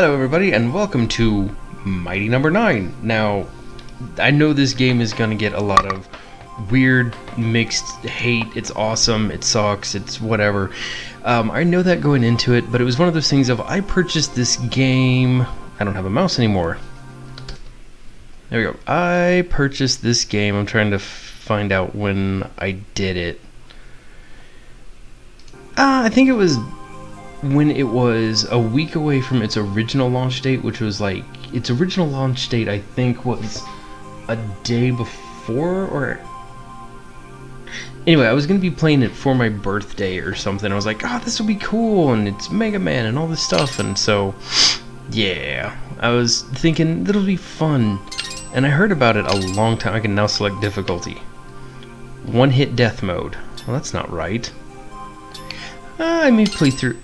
Hello, everybody, and welcome to Mighty Number no. 9. Now, I know this game is going to get a lot of weird, mixed hate. It's awesome, it sucks, it's whatever. Um, I know that going into it, but it was one of those things of I purchased this game. I don't have a mouse anymore. There we go. I purchased this game. I'm trying to find out when I did it. Uh, I think it was when it was a week away from its original launch date, which was like its original launch date, I think was a day before or anyway, I was gonna be playing it for my birthday or something. I was like, oh, this will be cool, and it's Mega Man and all this stuff, and so yeah, I was thinking it'll be fun, and I heard about it a long time. I can now select difficulty, one hit death mode. Well, that's not right. Uh, I may play through.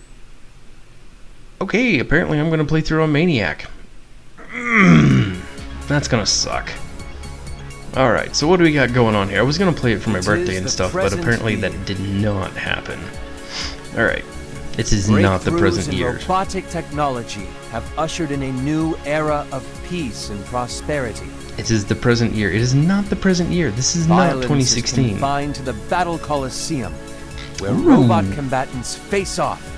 Okay, apparently I'm gonna play through a Maniac. Mm, that's gonna suck. Alright, so what do we got going on here? I was gonna play it for my it birthday and stuff, but apparently that did not happen. Alright, this is not the present in year. robotic technology have ushered in a new era of peace and prosperity. It is the present year. It is not the present year. This is Violence not 2016. Is confined to the Battle Coliseum, where Ooh. robot combatants face off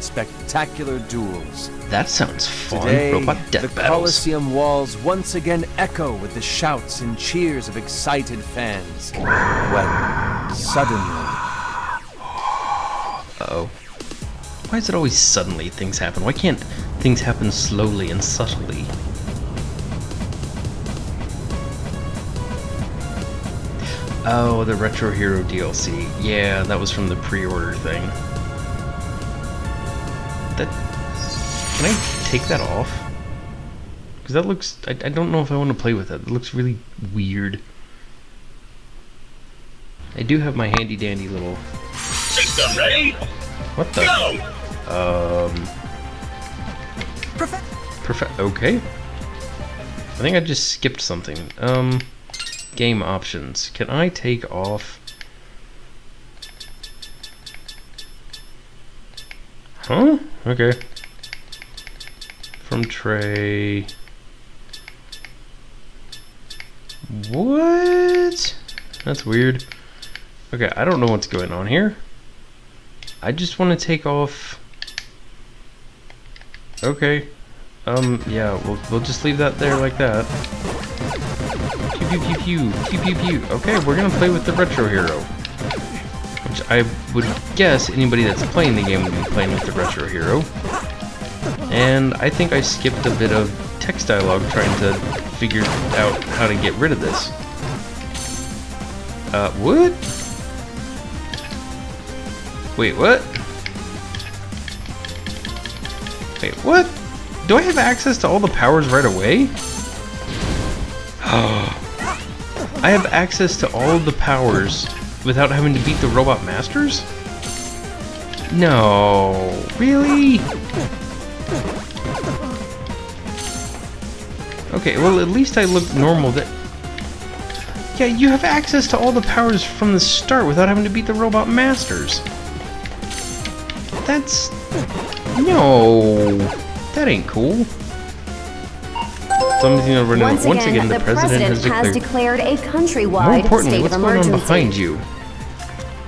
spectacular duels. That sounds fun. Today, Robot death the battles. Coliseum walls once again echo with the shouts and cheers of excited fans. When suddenly. Uh oh. Why is it always suddenly things happen? Why can't things happen slowly and subtly? Oh, the Retro Hero DLC. Yeah, that was from the pre-order thing. Can I take that off? Because that looks... I, I don't know if I want to play with it. It looks really weird. I do have my handy-dandy little... System ready? What the? Go! Um... Perfect. Perfect. Okay. I think I just skipped something. Um, game options. Can I take off? Huh? Okay. From tray. What? That's weird. Okay, I don't know what's going on here. I just want to take off. Okay. Um, yeah, we'll, we'll just leave that there like that. Pew pew pew pew, pew pew pew. Okay, we're gonna play with the Retro Hero. Which I would guess anybody that's playing the game would be playing with the Retro Hero. And I think I skipped a bit of text dialogue trying to figure out how to get rid of this. Uh, what? Wait, what? Wait, what? Do I have access to all the powers right away? I have access to all the powers without having to beat the Robot Masters? No, really? Okay, well at least I look normal that... Yeah, you have access to all the powers from the start without having to beat the Robot Masters. That's... No, that ain't cool. Once again, Once again, the, the president, has declared, declared a countrywide more importantly, state what's of going on emergency. behind you?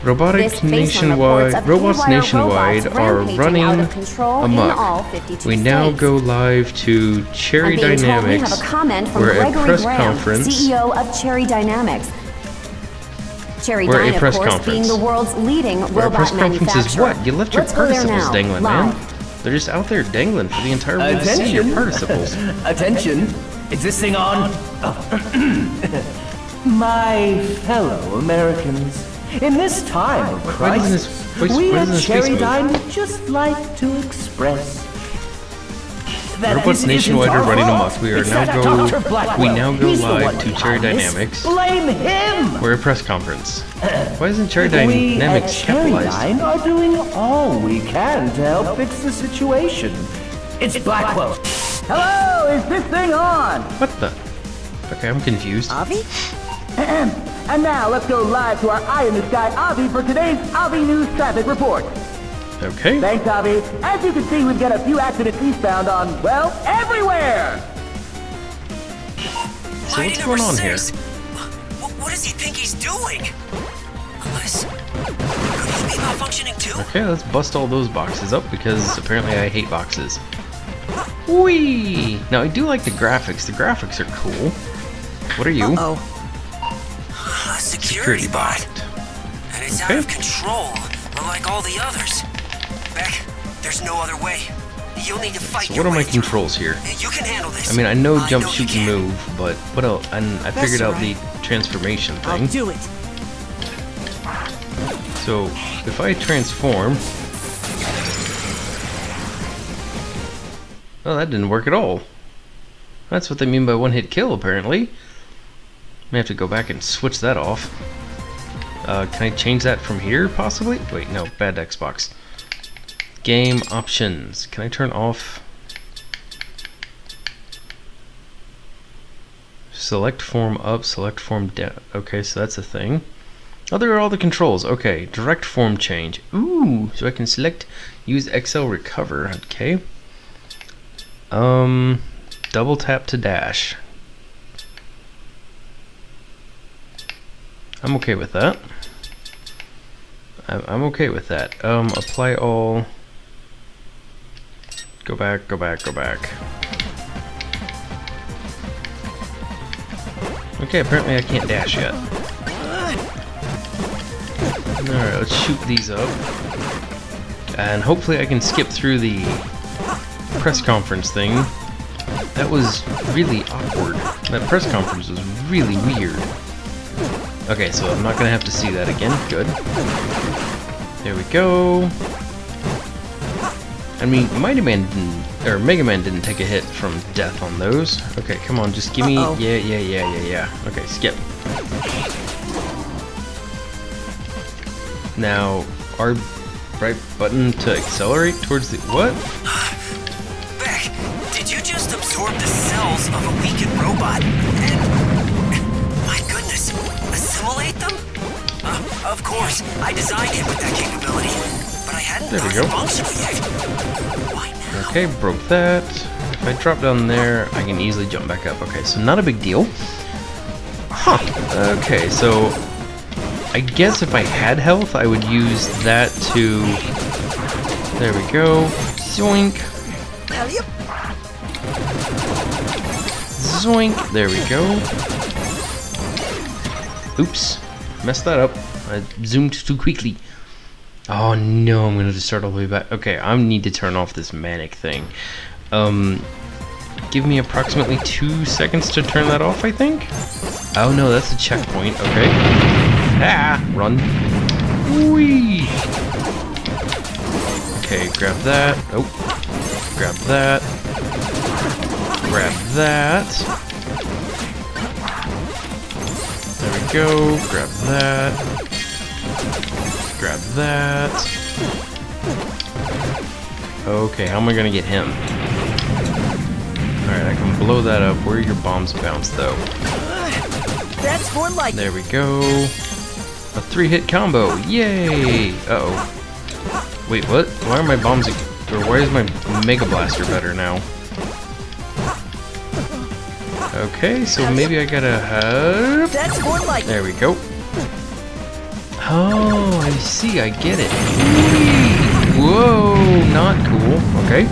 Robotics This based on nationwide, robots nationwide robots are running out of control in all amok. We now states. go live to Cherry I'm being told we Dynamics, have a comment from where a Gregory press Graham, conference, CEO of Cherry Dynamics. Cherry Where a press of course, conference. being the world's leading where a robot press conference is what? You left your Let's go participles now, dangling, live. man. They're just out there dangling for the entire world to see your Attention. participles. Attention! Is this thing on? My fellow Americans, in this time of crisis, voice- we at doesn't his face Cherry move? Dime would just like to express that Robots this nationwide isn't are our running fault. amok. We are It's now that go- we now go He's live to behind Cherry. Dynamics. Blame him! We're a press conference. Uh, why isn't Cherry We at Dynamics Cherry capitalized? Dine are doing all we can to help fix the situation. It's Blackwell. Hello, is this thing on? What the? Okay, I'm confused. Avi? And now let's go live to our Eye in the Sky Avi for today's Avi News Traffic Report. Okay. Thanks, Avi. As you can see, we've got a few accidents eastbound on, well, everywhere! So Lady what's number going on six. here? Wh- what does he think he's doing? Unless, could he be malfunctioning too? Okay, let's bust all those boxes up because apparently I hate boxes. Whee! Now I do like the graphics. The graphics are cool. What are you? Oh. A security, bot. And it's out of control, like all the others. Beck, there's no other way. You'll need to fight So what are my through. controls here? You can handle this. I mean, I know I jump, know shoot, and can. move, but what else? And I figured out the transformation thing. do it. So if I transform, Oh, that didn't work at all. That's what they mean by one-hit kill, apparently. May have to go back and switch that off. Uh, can I change that from here, possibly? Wait, no, bad Xbox. Game options. Can I turn off? Select form up, select form down. Okay, so that's a thing. Oh, there are all the controls. Okay, direct form change. Ooh, so I can select use XL recover. Okay. Um, double tap to dash. I'm okay with that. I'm, okay with that. Um, apply all. Go back, go back, go back. Okay, apparently I can't dash yet. Alright, let's shoot these up. And hopefully I can skip through the press conference thing. That was really awkward. That press conference was really weird. Okay, so I'm not gonna have to see that again. Good. There we go. I mean, Mighty Man didn't, or Mega Man didn't take a hit from death on those. Okay, come on, just give me, Uh-oh. yeah, yeah, yeah, yeah, yeah. Okay, skip. Now, our right button to accelerate towards the, what? Beck, did you just absorb the cells of a weakened robot of course, I designed him with that capability, but I hadn't There we go. functional yet. Why now? Okay, broke that. If I drop down there, I can easily jump back up. Okay, so not a big deal. Huh. Okay, so I guess if I had health, I would use that to... There we go. Zoink. Zoink. There we go. Oops. Messed that up. I zoomed too quickly. Oh no, I'm gonna have to start all the way back. Okay, I need to turn off this manic thing. Um, give me approximately two seconds to turn that off, I think? Oh no, that's a checkpoint, okay. Ah, run. Whee! Okay, grab that. Oh, grab that. Grab that. There we go, grab that. Grab that. Okay, how am I gonna get him? Alright, I can blow that up. Where are your bombs bounce though? That's more like There we go. A three-hit combo. Yay! Uh-oh. Wait, what? Why are my bombs... Or why is my Mega Blaster better now? Okay, so maybe I gotta have... That's more like There we go. Oh, I see. I get it. Whee! Whoa, not cool. Okay.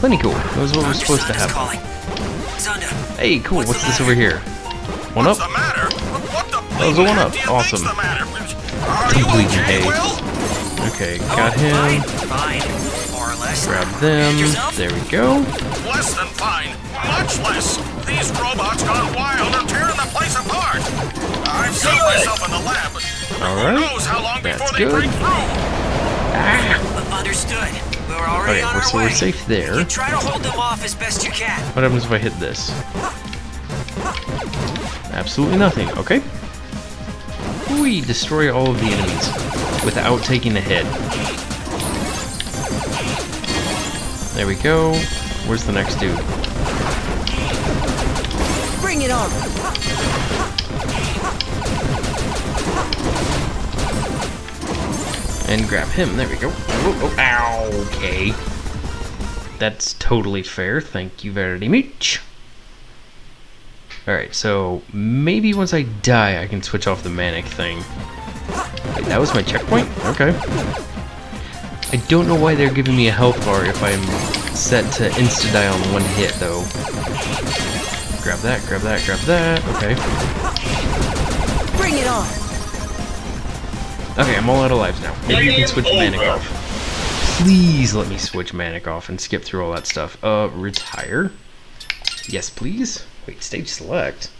Plenty cool. That was what was supposed to happen. calling. Hey, cool. What's this over here? One up? What's the matter? What the That was a one up. heck do you Awesome. think's the matter? Are Keep you bleeding okay, hay. Okay, got him. fine, fine, more or less. Grab them. There we go. Less than fine. Much less. These robots gone wild are tearing the place apart. I've seen myself in the lab. All Who right. knows how long That's before they good. break through? Uh, Understood. We're already Okay, on we're, our so way. we're safe there. You try to hold them off as best you can. What happens if I hit this? Absolutely nothing. Okay. We destroy all of the enemies without taking a hit. There we go. Where's the next dude? Bring it on. And grab him. There we go. Okay. That's totally fair. Thank you very much. Alright, so maybe once I die, I can switch off the manic thing. That was my checkpoint? Okay. I don't know why they're giving me a health bar if I'm set to insta-die on one hit, though. Grab that, grab that, grab that. Okay. Bring it on. Okay, I'm all out of lives now. Maybe you can switch Manic off. Please let me switch Manic off and skip through all that stuff. Uh, retire? Yes, please? Wait, stage select?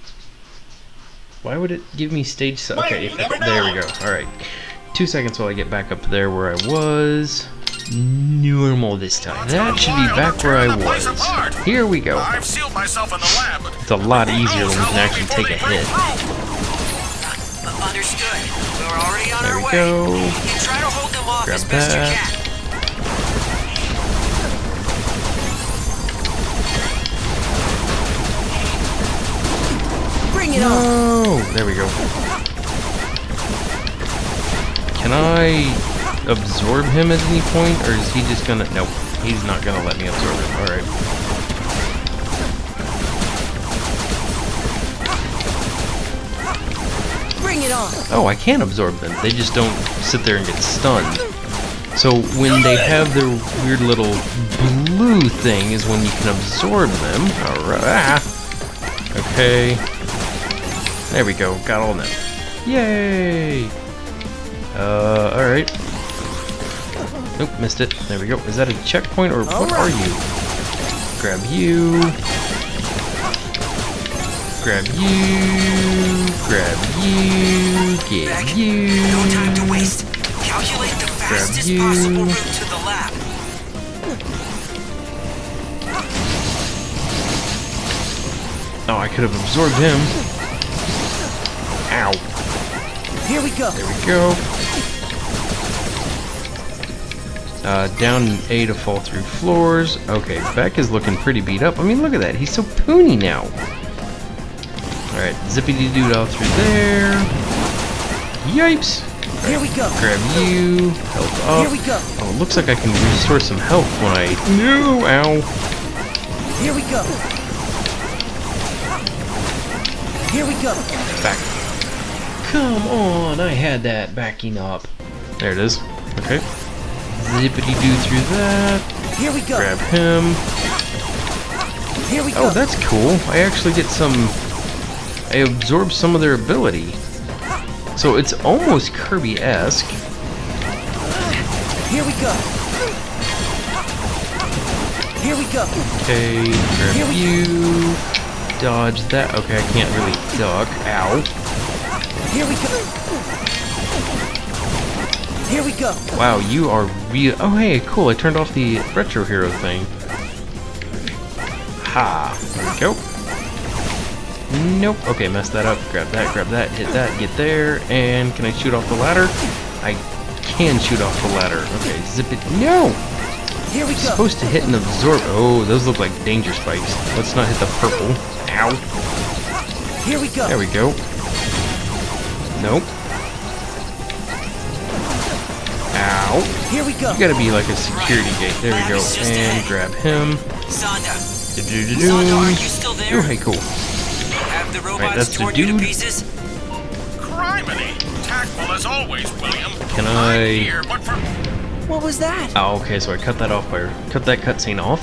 Why would it give me stage select? Okay, if, there we go. Alright. Two seconds while I get back up there where I was. Normal this time. That should be back where I was. Here we go. I've sealed myself in the lab. It's a lot easier when we can actually take a hit. There our we way. go. You try to hold them off Grab as best that. you can. Bring it on. No! There we go. Can I absorb him at any point, or is he just gonna... Nope, he's not gonna let me absorb him. Alright. Oh, I can absorb them. They just don't sit there and get stunned. So when they have their weird little blue thing is when you can absorb them. Alright. Okay. There we go. Got all of them. Yay! Uh, alright. Nope, missed it. There we go. Is that a checkpoint or what are you? Grab you. Grab you. Grab you. Get Beck, you. no time to waste. Calculate the fastest you. possible route to the lab. Oh, I could have absorbed him. Ow. Here we go. There we go. Uh, down A to fall through floors. Okay, Beck is looking pretty beat up. I mean, look at that. He's so poony now. Zippity doo dah through there. Yipes! Here we go. Grab you. Health up. Here we go. Oh, it looks like I can restore some health when I. No! Ow! Here we go. Here we go. Back. Come on, I had that backing up. There it is. Okay. Zippity doo through that. Here we go. Grab him. Here we go. Oh, that's cool. I actually get some. I absorb some of their ability. So it's almost Kirby-esque. Here we go. Here we go. Okay, Here grab we- you. Dodge that. Okay, I can't really duck. Ow. Here we go. Here we go. Wow, you are real. Oh, hey, cool. I turned off the retro hero thing. Ha. There we go. Nope. Okay, messed that up. Grab that, grab that, hit that, get there. And can I shoot off the ladder? I can shoot off the ladder. Okay, zip it. No! Here we go. Supposed to hit and absorb. Oh, those look like danger spikes. Let's not hit the purple. Ow. Here we go. There we go. Nope. Ow. Here we go. You gotta be like a security gate. There we go. And grab him. Sanda, Do-do-do-do. Sanda, are you still oh, there? Oh, hey, cool. Have the robots that's the torn you to dude. pieces? Criminy! Tactful as always, William. Can I'm here, but for What was that? Oh, okay, so I cut that off by cut that cutscene off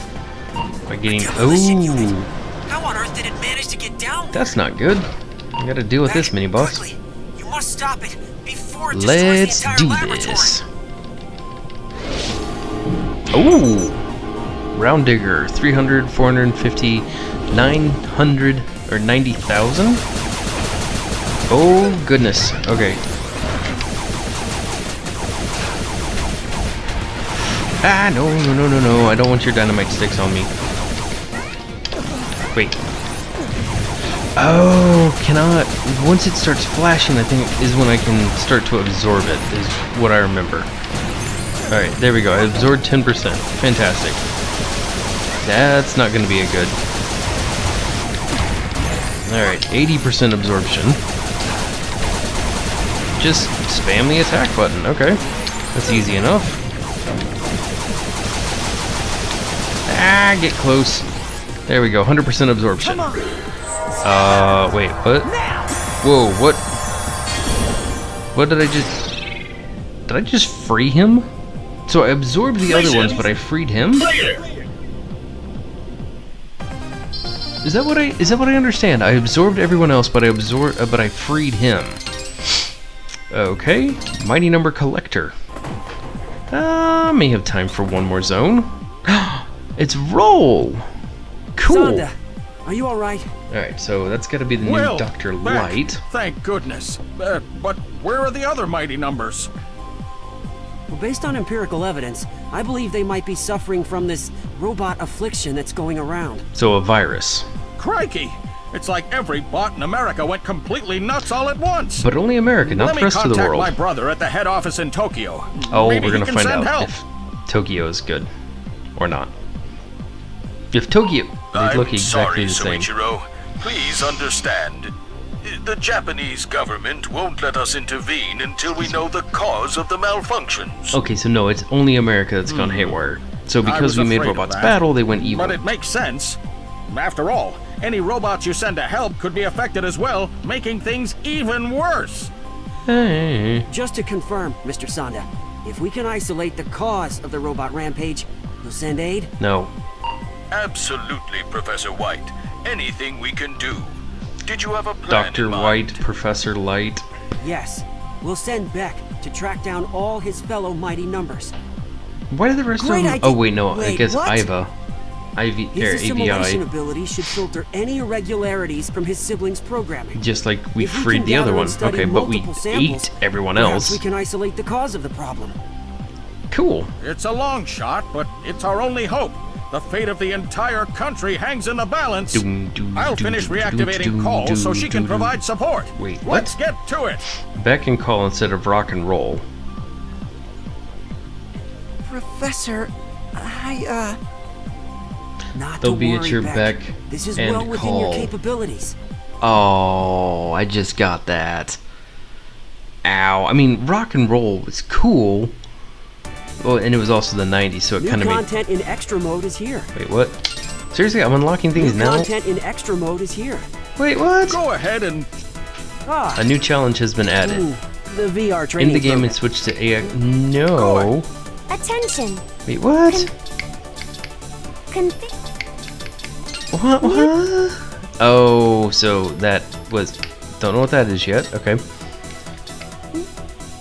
by getting. Demolition unit. Oh, How on earth did it manage to get down that's not good. I gotta deal with this Beck, mini boss. You must stop it before it Let's the do laboratory. this. Oh, round digger, 300, 450, 900 or 90,000. Oh goodness. Okay. Ah, no, no, no, no, no. I don't want your dynamite sticks on me. Wait. Oh, can I? Once it starts flashing, I think is when I can start to absorb it. Is what I remember. All right, there we go. I absorbed 10%. Fantastic. That's not going to be a good. All right, 80% absorption. Just spam the attack button. Okay. That's easy enough. Ah, get close. There we go, 100% absorption. Uh, wait, what? Whoa, what? What did I just... Did I just free him? So I absorbed the other ones, but I freed him? Is that what I is that what I understand? I absorbed everyone else, but I absorbed uh, but I freed him. Okay, mighty number collector. Uh, may have time for one more zone. it's roll. Cool. Sanda, are you all right? All right, so that's got to be the Will, new Doctor. Light. Thank goodness. Uh, but where are the other mighty numbers? Well, based on empirical evidence, I believe they might be suffering from this robot affliction that's going around. So a virus, Crikey! It's like every bot in America went completely nuts all at once. but only America, not Let the rest of the world. Let me contact my brother at the head office in Tokyo. Oh, Maybe we're gonna find out help. if Tokyo is good or not. If Tokyo, they look exactly sorry, the same. Soichiro. Please understand. The Japanese government won't let us intervene until we know the cause of the malfunctions. Okay, so no, it's only America that's gone haywire. So Hmm. Because we made robots that. battle, they went evil. But it makes sense. After all, any robots you send to help could be affected as well, making things even worse. Hey. Just to confirm, Mr. Sanda, if we can isolate the cause of the robot rampage, you'll send aid? No. Absolutely, Professor White. Anything we can do. Did you have a plan Dr. in mind? White, Professor Light. Yes. We'll send Beck to track down all his fellow mighty numbers. Why did the rest Great of them? Oh wait, no. I guess what? Iva. Ivy or His assimilation AVI. ability should filter any irregularities from his siblings' programming. Just like we If freed can the other one. Okay, but we multiple samples, ate everyone Perhaps else. we can isolate the cause of the problem. Cool. It's a long shot, but it's our only hope. The fate of the entire country hangs in the balance. Doom, doom, I'll doom, finish doom, reactivating doom, calls doom, so she can doom, provide support. Wait, what? Let's get to it. Beck and call instead of rock and roll. Professor, I, uh... Not They'll to be at your Beck. beck This is and well within your capabilities. Oh, I just got that. Ow. I mean, rock and roll was cool. Well, and it was also the 90s, so it kind of made. content in extra mode is here. Wait, what? Seriously, I'm unlocking things New now? content in extra mode is here. Wait, what? Go ahead and Ah, A new challenge has been added. ooh, the VR training In the game program. and switch to AX. No. Attention. Wait, what? Confi- What? What? Oh, so that was. Don't know what that is yet. Okay.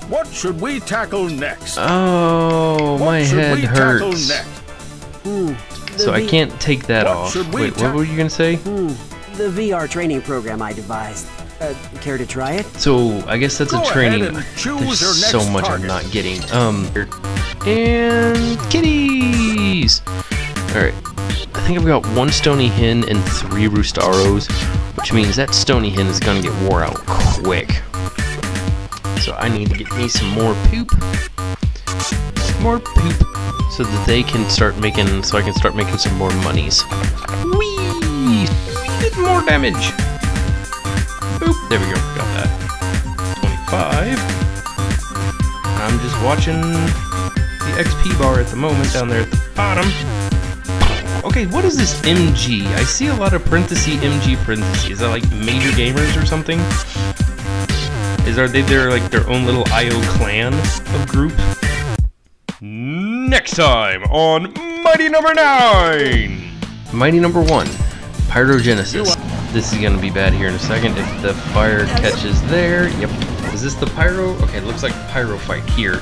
what should we tackle next? Oh, what my should head we tackle hurts. next? So I can't take that What off. we Wait, what were you gonna say? The VR training program I devised. Uh, care to try it? So I guess that's Go a training. There's so much target. I'm not getting. Um, and kitties. All right, I think I've got one stony hen and three roostaros, which means that stony hen is gonna get wore out quick. So I need to get me some more poop, more poop, so that they can start making, so I can start making some more monies. Whee! Get more damage. Boop. There we go. Got that. 25. I'm just watching the XP bar at the moment down there at the bottom. Okay, what is this MG? I see a lot of parenthesis MG parentheses. Is that like major gamers or something? Is are they their like their own little IO clan of group? Next time on Mighty Number Nine. Mighty Number One, Pyrogenesis. This is gonna be bad here in a second. If the fire catches there, yep. Is this the pyro? Okay, it looks like pyro fight here.